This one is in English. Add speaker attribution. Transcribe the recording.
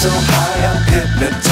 Speaker 1: so high I'm hypnotized.